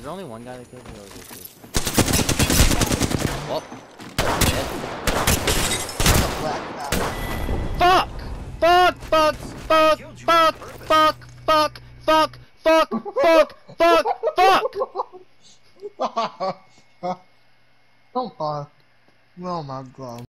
Was there only one guy that killed me or was two? Well, Fuck! Fuck! Fuck! Fuck! Fuck! Fuck! Fuck! Fuck! Fuck! Fuck! Fuck! Fuck! Don't fuck. Oh my god.